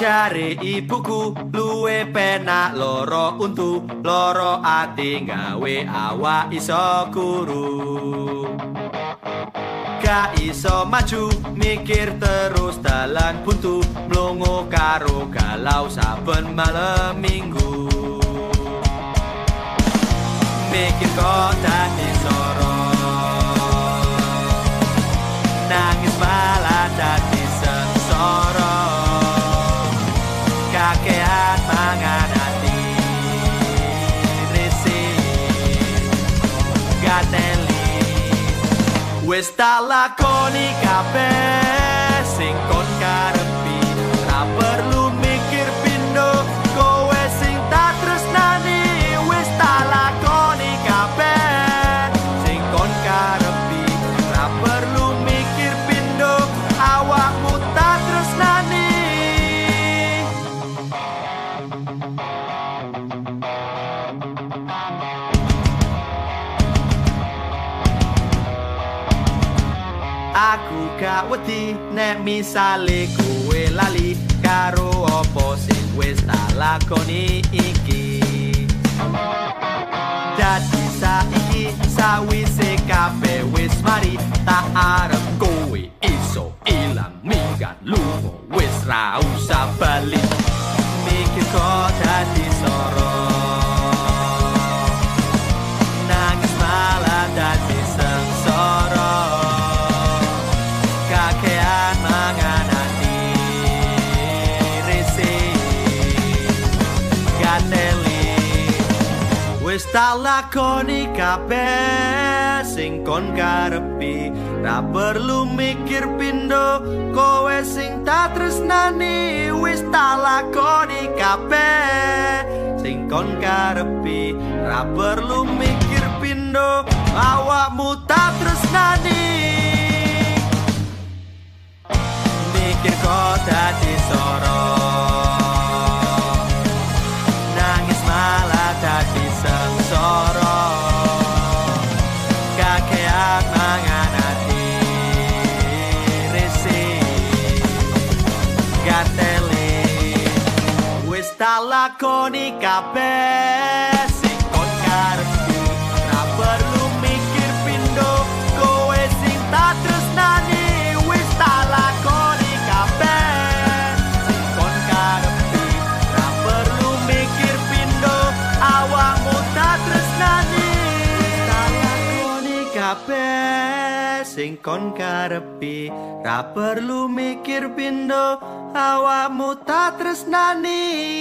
Jare ibuku luwe penak loro untu loro ati gawe awak iso guru. Gak iso maju mikir terus dalan buntu mlongo karo galau saben malam minggu. Mikir kok wis tak lakoni kabeh sing kon karepi Aku gak wedi nek misale kowe lali karo apa sing wis tak lakoni iki. Dadi saiki sawise kabeh wis mari tak arep kowe iso ilang minggat lunga. Wis ra usah bali lakoni kabeh sing kon karepi. Ra perlu mikir pindo kowe sing tak tresnani. Wis tak lakoni kabeh sing kon karepi. Ra perlu mikir pindo awakmu tak tresnani. Mikir kok dadi soro wis tak lakoni sing kon karepi. Ra perlu mikir pindo awakmu tak tresnani